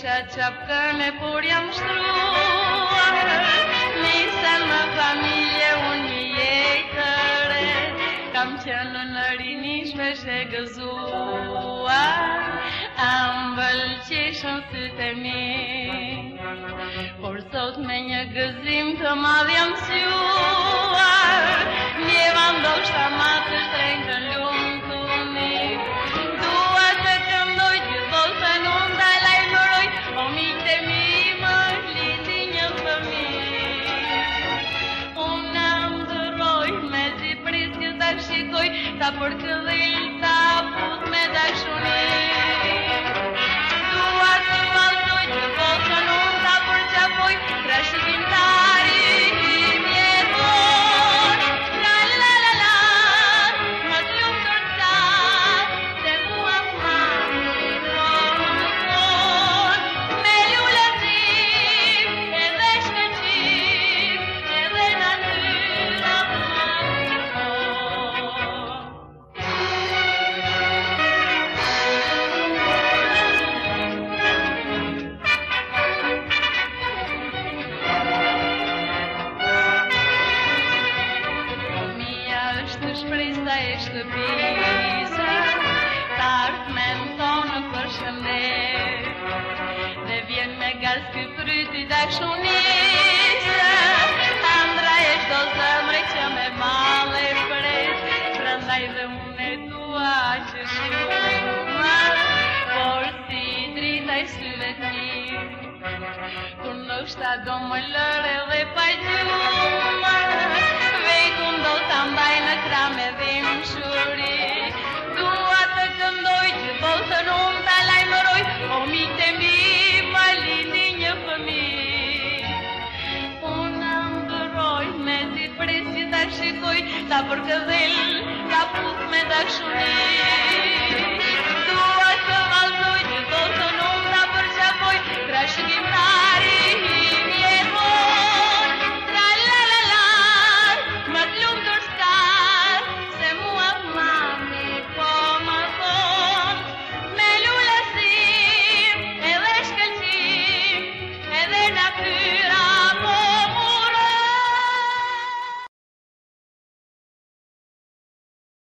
Isha qapkane por jam shtruar Nisan ma familje unë një jetëre Kam qenë në rinish me shë gëzuar Am bëlqe shumë të të mi Por sot me një gëzim të madhjam s'ju Ta për këllin, ta put me dashunin e shtëpisë Tartë me më tonë për shëmë Dhe vjen me gaz këtë pryti dhe këshunisë Andra e shto zëmre që me male prej Rëndaj dhe mune tua që shumë Por si drita i syve t'ni Kur në shta do më lëre dhe pa gjumë Vejtë ndo të mbaj në kramë dhe Shikoj, ta për këdhel, ta put me ta